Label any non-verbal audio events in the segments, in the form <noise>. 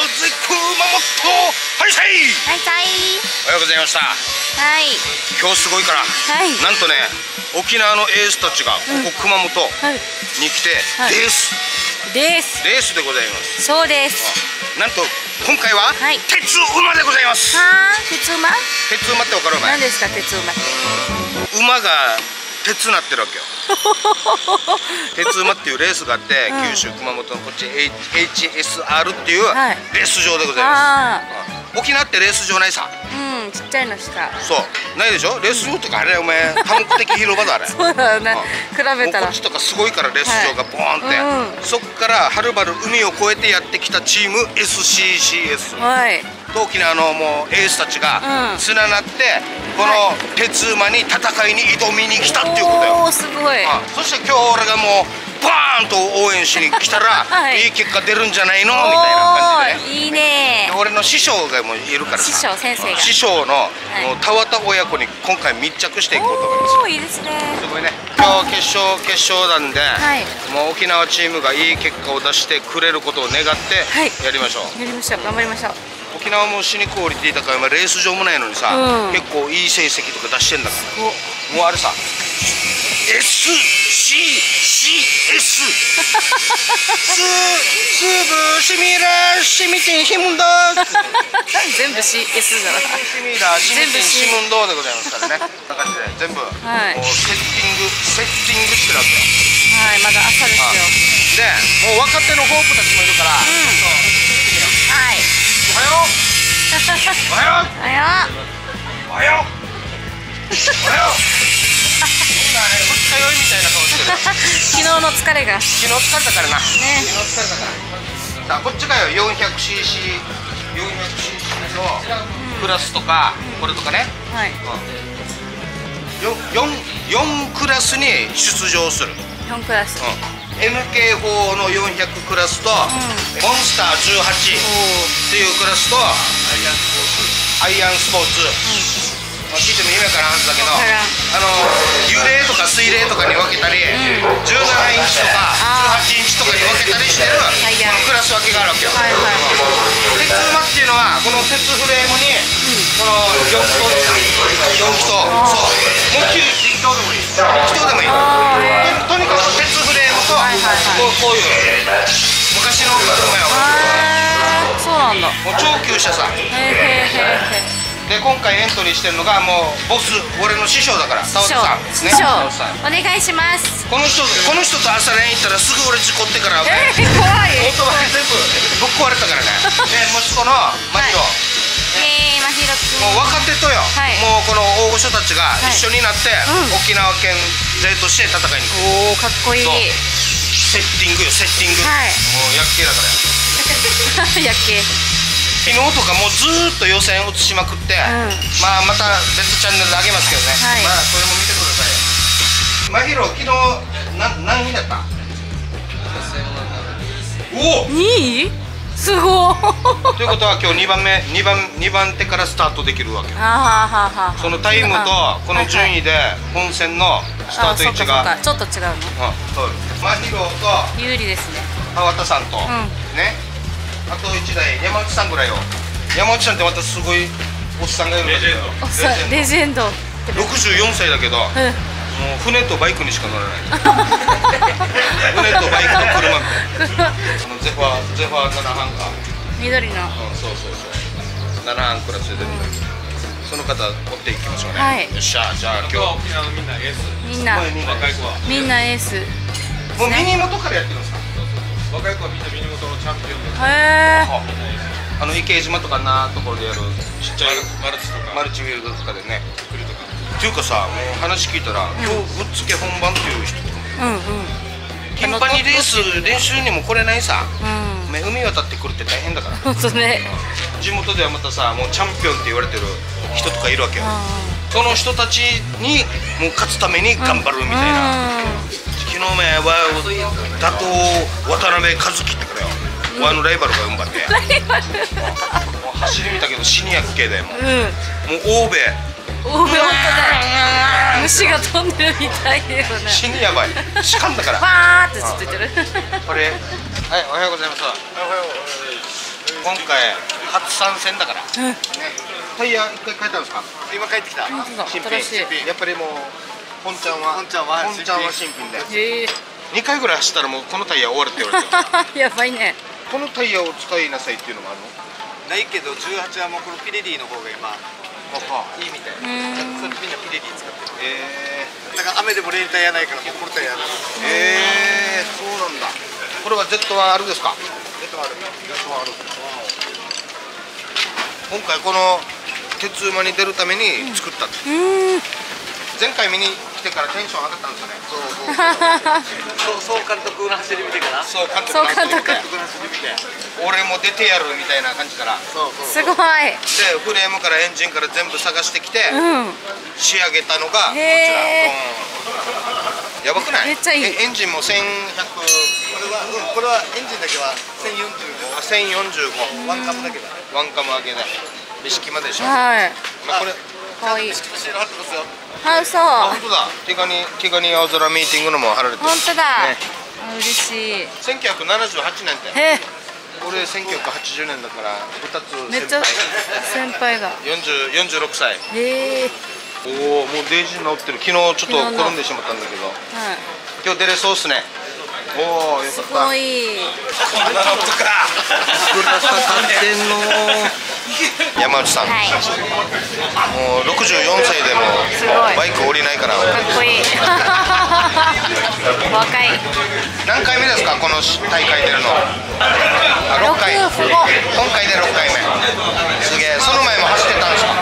ぜ熊本はいはい。はいはい。おはようございました。はい。今日すごいから、はい。なんとね沖縄のエースたちがここ熊本はい。に来て、はい。レース。です。レースでございます。そうです。なんと今回は、はい。鉄馬でございます。はあ鉄馬？鉄馬ってわかるお前何ですか鉄馬？馬が鉄なってるわけよ。<laughs> 鉄馬っていうレースがあって、うん。九州熊本のこっち HSR っていうはい。レース場でございまあす、うん。沖縄ってレース場ないさ。あうんちっちゃいのしか。そう。ないでしょ？レース場とかあれお前多目的広場だあれ。そうだよね。うん。比べたもうこらっちとかすごいからレース場がボーンって、はいそっからはるばる海を越えてやってきたチーム SCCS はい。と沖縄のもうエースたちがうん。連なって、この鉄馬に戦いに挑みに来たっていうことよ。おおすごい。あそして今日俺がもうバーンと応援しに来たら、はい。い、い結果出るんじゃないの？みたいな感じでね。いいね。で俺の師匠がもういるからさ。師匠先生が師匠の、い。もう田畑親子に今回密着していこうと思います。おおいいですね。すごいね。今日決勝決勝なんで、はい。もう沖縄チームがいい結果を出してくれることを願ってはい。やりましょう、やりましょう。頑張りましょう。沖縄も死にクオリティ高いまあレース場もないのにさ、うん。結構いい成績とか出してんだから。おもうあれさ SCCS すすぶしみらしみてんひむんだ全部 CS だな。しみらしみてんしむんどう <laughs> でございますからね。全部、はい。もうセッティングセッティングしてるわけよはいまだ朝ですよ。でもう若手のホープたちもいるから、うはい。<laughs> おはよう。おはよう。おはよう。おはよう今ね酔いみたいな顔してる。<laughs> 昨日の疲れが。昨日疲れたからな、ね。昨日疲れたからさあこっちがよ 400cc400cc のクラスとか、これとかね。はい。よ 4, 4クラスに出場する、4クラス。MK4 の400クラスと、モンスター18っていうクラスとアイアンスポーツ、まあ、聞いても夢からはずだけどあの幽霊とか水霊とかに分けたり、17インチとかあ18インチとかに分けたりしてるクラス分けがあるわけよ、はいはい。鉄馬っていうのはこの鉄フレームに、この4気筒4気筒そうもう9気筒でもいい。気筒でもいいととにかく鉄フレームと、はいはいはい。こういう昔の馬よそうなんだ。もう超級者さ。へえへえへえで今回エントリーしてるのがもうボス俺の師匠だから田師畑匠。師匠。さん田畑さん。お願いします。この人この人と朝練行ったらすぐ俺事故ってからえー、怖い。オートバイ全部ぶっ壊れたからね。<laughs> で息子のマヒロ、えー、まひろもう若手とよ、はい。もうこの大御所たちがはい。一緒になって、うん。沖縄県勢として戦いに行く。おおかっこいい。セッティングよセッティング、はい。もう薬系だから。よやっけ昨日とかもうずーっと予選映しまくって、まあまた別チャンネルであげますけどね、はい。まあそれも見てください。よまひろ昨日な何位だった？おお！2位？すごーということは今日2番目2番二番手からスタートできるわけそのタイムとこの順位で本戦のスタート位置が、ちょっと違うの？うんそう。まひろと有利ですね。川田さんと、ん。ねあと1台山内さんぐらいよ山内さんってまたすごいおっさんがいるんだけど。おさレジェンド。64歳だけど、もううん船とバイクにしか乗らない。<laughs> 船とバイクと車。みたいなそのゼファーゼファー7班か、緑の。うん、そうそうそう。7班クラスで出てる、その方追っていきましょうね、はい。よっしゃじゃあ今日。沖縄のみんなエース。みんな。若い子はみんなエース。へもうミニモトからやってるんですか？若い子はみんなミニモトのチャンピオンで。えあの池江島とかなところでやるちっちゃいマルチとか。マルチウィールドとかでね。クリとか。っていうかさもう話聞いたら、今日ぶっつけ本番っていう人とか。うんうん。頻繁にレース練習にも来れないさ、うん。海渡ってくるって大変だから。<laughs> ね。地元ではまたさもうチャンピオンって言われてる人とかいるわけよ。あその人たちにもう勝つために頑張るみたいな、昨日前は打倒渡辺和樹ってからよ、ワのライバルが生んばってライバルもう走り見たけど死にやっけでも。ううん。もう欧米おお本当だ虫が飛んでるみたいだよね。死にやばい。痴漢だから。わーってずっと言ってる。これ。はいおはようございます。おはよう今回初参戦だから。うん。タイヤ一回変えたんですか？今帰ってきた。新新しい品。やっぱりもう本ちゃんは本ちゃんは本ちゃんは新品。で。へえ2回ぐらい走ったらもうこのタイヤ終わるって言われて <laughs> やばいねこのタイヤを使いなさいっていうのもあるの？ないけど18はもうこのピレリーの方が今いいみたい。うん。それみんなピレリー使ってる。えだから雨でもレーンタイヤないからもうこのタイヤだー、えー、そうなんだ。これは Z1R ですか？レッドある。Z1R 今回この鉄馬に出るために作った、うん。前回見に来てからテンション上がったんですよね。そうそう。そう総監督の走り見てからそう監督そう監督の走り見て俺も出てやるみたいな感じからそうそうすごいでフレームからエンジンから全部探してきて、うん仕上げたのがこちら、やばくないめっちゃいいエンジンも1100これは、うん、これはエンジンだけは1045あ1045ワンカムだけだワンカム上げで美式までしょ、はいまあ、これかわいいシール貼ってますよあ嘘あ本当だ。ティガニティガニ青空ミーティングのも貼られてる。本当だ、ね、あ嬉しい。1978年って。え？俺1980年だから2つめっちゃ先先輩が。輩40 46歳。へえ。おおもうデイジー治ってる。昨日ちょっと転んでしまったんだけど。はい。今日出れそうっすね。おおよかすった。ごい。<laughs> こんなのとか。いくらかかってんの山内さん、はい。もう64歳でもバイク降りないから。かっこいい。<laughs> 若い。何回目ですかこの大会出るの？あ6回。今回で6回目。すげえ。その前も走ってたんですか？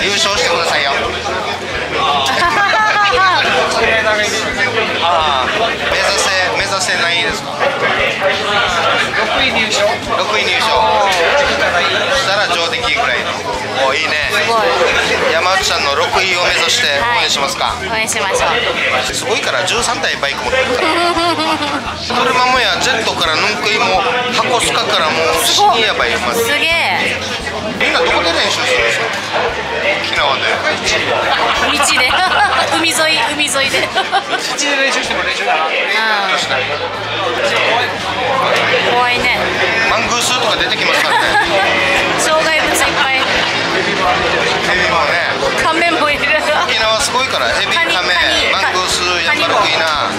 優勝してくださいよ。<laughs> ああ。目指せ目指せないですか？6位入賞。6位入賞したら上出来ぐらいのおいいね。すごい山内さんの6位を目指して応援しますか、応援しましょう。すごいから13台バイク持ってるから。車もやジェットからヌンクイも箱スカからもう死にやばいますすげえ。みんなどこで練習するんですか？沖縄で。<laughs> 道で。<laughs> 海沿い。海沿いで。土で練習しても練習だな。うん。確かに怖いね。マングースとか出てきますらヘビカメマングースやっぱり得意な。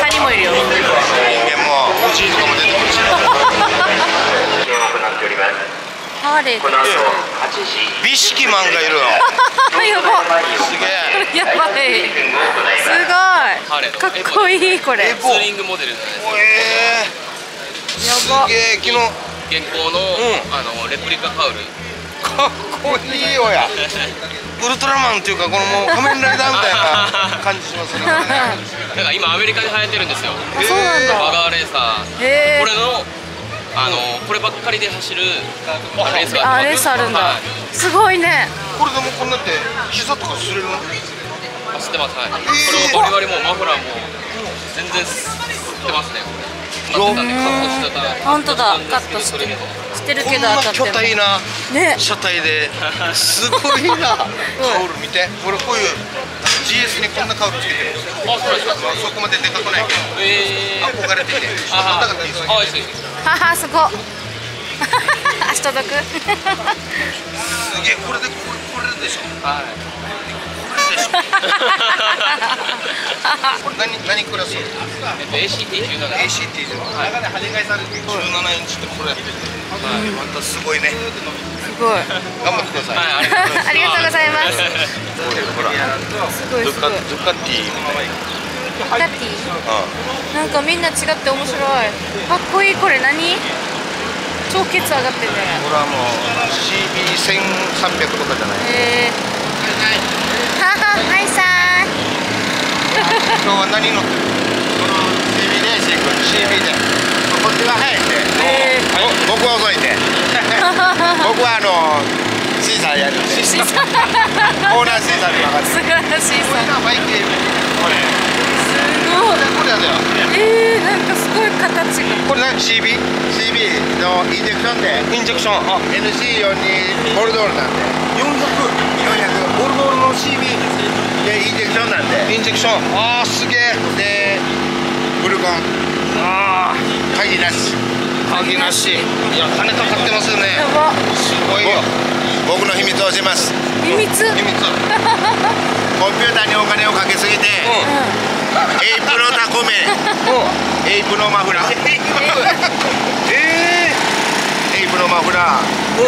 カニもいるよ。人間もウジとかも出てくるし。ハーレーって美式マンがいるよやばすげえやばい。すごい。かっこいいこれ。やツーリングモデル。のえー、ば。すげえ。昨日。現行の,、あのレプリカカウルかっこいいよや。ウルトラマンっていうかこのもう <laughs> 仮面ライダーみたいな感じしますね。これねなんか今アメリカで流行ってるんですよ。あそうなんだ。バガーレーサー。これのあのこればっかりで走るあレースがあレースあるんだ。はい。すごいね。これでもこんなって膝とか擦れるの？走ってます。はい、ー。これもバリバリもうマフラーも全然吸ってますね。本当だ。カットしてるしてるけどこんな巨当たってる大なね。車体ですごいな。カウル見て。俺こういう GS にこんなカウルつけてるあそうですか？そこまででかくないけど。えー、憧れてて。あったりするあいいですいいですははすごっ足届くすげえこれでこれこれでしょはいでしょこれ何何クラス？えっと ACT17 ACT ではい17インチってこれまたすごい。ねすごい。頑張ってください。はいありがとうございます。ありがとうございます。ほらすごいすごい。ドカティダッティなんかみんな違って面白い。かっこいい。これ何？超ケツ上がってるねこれはもう CB1300 とかじゃない？へえはははいさ今日は何乗ってるこの CB で CB でこっちが速いんで、えお僕は遅いんで僕はあのシーサーやるんでーシーサーオーナーシーサーに任せてバイクこれす。ごいこれやだよえー、なんかす。ごい形がこれ何 CB? CB のインジェクションでインジェクションあ NC42 ボルドールなんで400 400ボルドールの CB でインジェクションなんで。インジェクション。あーすげえ。でブルコン。あ鍵なし。鍵なし。いや金かかってますよね。やば。すごいよ。僕の秘密を教えます。秘密。秘密。<laughs> コンピューターにお金をかけすぎてエイプのタコメエイプのマフラー。えエイプのマフラー。ー、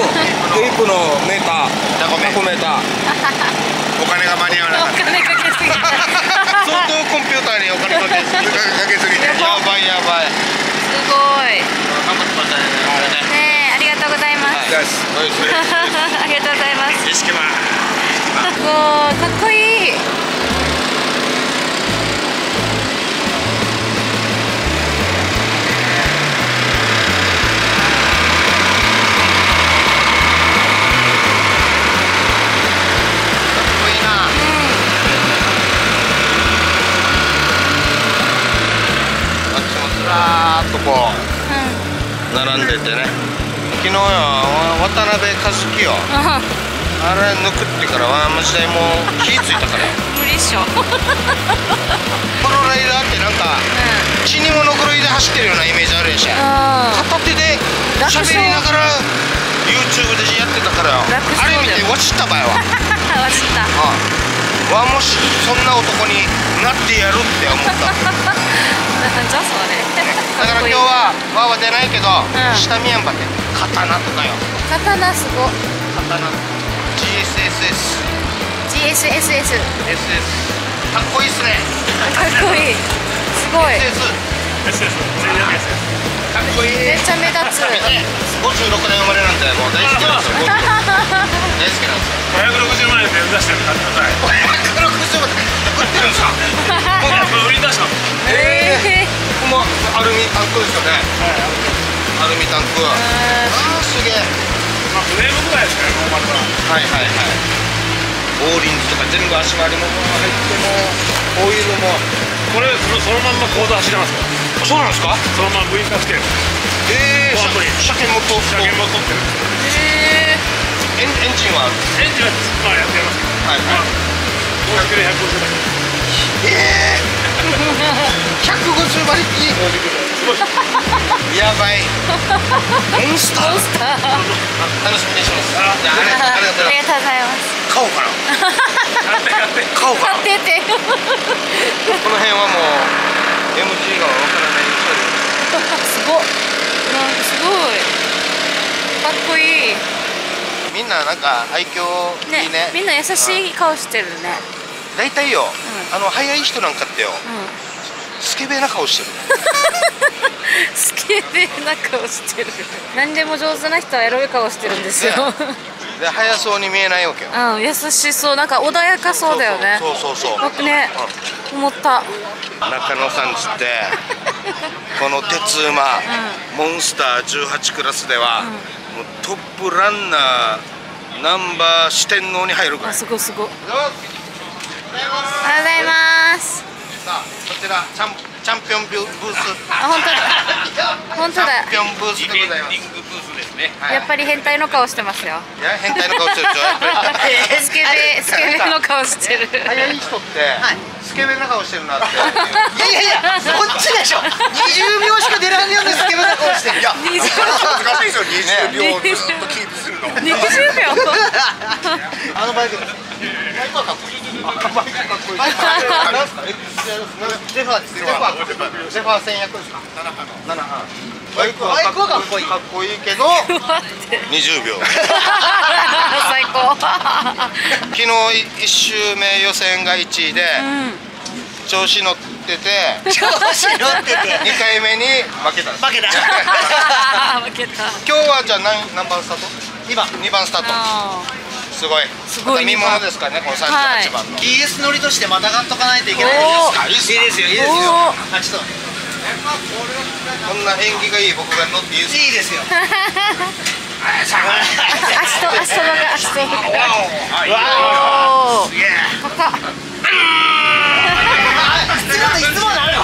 テープのメーター。タコメタコメーター。<laughs> お金が間に合わなおかった。金かけすぎた相当コンピューターにお金かけすぎてかけすぎて。やば。いやばい。すごい。頑張ってくださいね。ねえありがとうございます、です <laughs> ありがとうございます。意識は。すごいーっとこう並んでてね。昨日よ渡辺和樹よ。ああれ抜くってからはマジでもう気ぃついたからよ。<laughs> 無理っしょ、うん、プロライダーってなんか血にも残るで走ってるようなイメージあるやし。あ片手で喋りながら YouTube でやってたからよ。あれ見てわしった場合は。<laughs> あわしったあ。わもしそんな男になってやるって思った <laughs> じゃそれ <laughs> だから今日はわは出ないけど、ん。下見やんばって刀とかよ。刀すご。刀。GSSS GSSS SS かっこいいっすね。かっこいい。すごい。SS かっこいい。めっちゃ目立つ。ね56年生まれなんでもう大好きなんですよ。<laughs> 僕。大好きなんですよ。560万円で出して買ってください。560万売ってるんですかこれ売り出したの。ええもうアルミタンクですよねアルミタンクあーすげえまあフレームぐらいですかね、ノーマルは。はいはいはいオーリンズとか全部足回りも入ってもオイルもこれそのそのまんまコード走ってますから。そうなんですかそのまま V 化してる。ええー、車検も通車検も取ってる。えエンエンジンはエンジンはまあやってます。はいはい高速で150だけ。ええー、150馬力。すごい。やばいモンスター。楽しみにします。ありがとうございます。買おうかな。買って買って。買おうかな買ってって。この辺はもう MG がわからない。すごっなんかすごい。かっこいい。みんななんか愛嬌ねいいねみんな優しい顔してるね大体よ、ん。あの早い人なんかってようん。スケベな顔してる。<laughs> スケベな顔してる。何でも上手な人はエロい顔してるんですよ、で早そうに見えないわけよ。うん優しそう。なんか穏やかそうだよね。そうそうそうそう。僕ね。思った。中野さんつって <laughs> この鉄馬、モンスター18クラスでは、もうトップランナーナンバー四天王に入るからあすごいすごい。おはようおはようございます。さあこちらチャンチャンピオンブース。あ本当だ。本当だ。チャンピオンブースでございます。リングブースですね。はいやっぱり変態の顔してますよ。いや変態の顔してるスケベスケベの顔してる。早い人って、スケベな顔してるなって。<laughs> いやいやいやそっちでしょ。20秒しか出らんねえよねスケベな顔していや20難しいですよ20秒ずっとキープするの。20秒。<laughs> あのバイクバイクはかっこいいかっこいい。けど20秒最高昨日1周目予選が1位で調子乗ってて調子乗ってて2回目に負けた負けた負けた今日はじゃあ何何番スタート2番2番スタートすごい。すごい。見ものですからねこの38番の、DS 乗りとしてまたがっとかないといけないいいっすかいいですよいいですよ。おあちょっとこんな縁起がいい僕が乗っていいですかいいですよ。足と足とが足とがわおお高っいつものいつものあるよ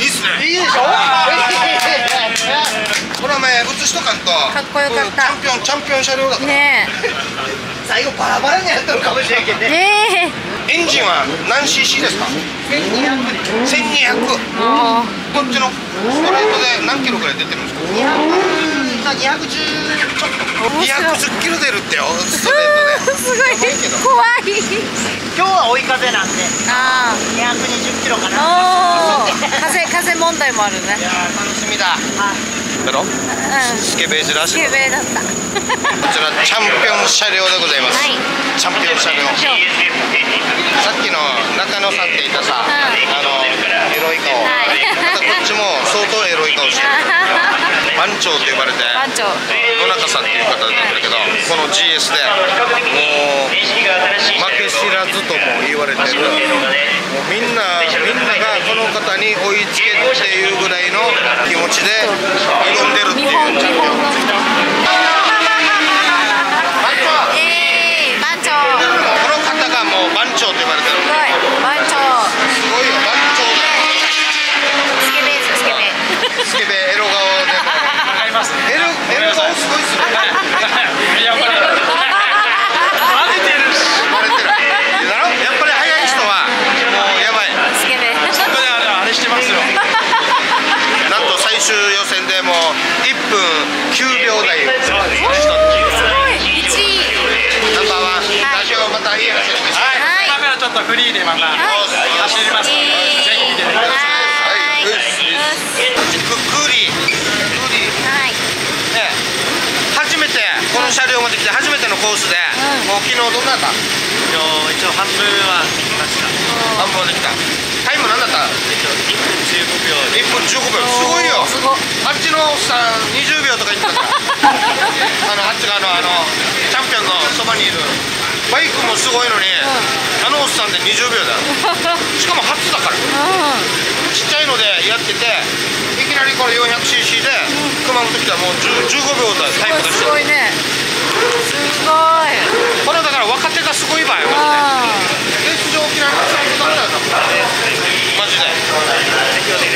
いいっすね。いいでしょ？<laughs> これお前映しとかんとかっこよかった。チャンピオンチャンピオン車両だからねえ。最後バラバラにやってるかもしれんけどね。ええ。エンジンは何 cc ですか？1200あこっちのストレートで何キロぐらい出てるんですか？210ちょっと面白い210キロ出るってよ。ストレートですごい。怖い今日は追い風なんで。あ220キロかな。<laughs> 風風問題もあるね。いやー楽しみだ。だろ？うん。スケベージらしスケいこベだった。ちらチャンピオン車両でございます、はい。チャンピオン車両。さっきの中野さんって言ったさ、あのエロい顔、はい。またこっちも相当エロい顔してる <laughs> 番長って呼ばれて番長野中さんっていう方なんだけどこの GS でもう負け知らずとも言われてる。もうみんなみんながこの方に追いつけっていうぐらいの気持ちで挑んでるっていう。番長ええ番長この方がもう番長と呼ばれてる。すごいとフリーでまた走ります。ので、ぜひ見てください。はい。はいククーリー。クーリー。はいね。初めてこの車両まで来て初めてのコースで、うん。もう昨日どんなだった？一応一応半分はできました。半分できた。タイム何だった？1分15秒で。1分15秒。すごいよ。すごいあっちのおっさん20秒とか言ってた。か <laughs> らあのあっち側のあのチャンピオンのそばにいるバイクもすごいのに、あのおっさんで20秒だ。<laughs> しかも初だから、ちっちゃいのでやってていきなりこれ 400cc で、うん、熊の時はもう15秒だタイム出してるすごいね。すごい。これだから若手がすごい場合はマジでレース場沖縄の最初だったマジで。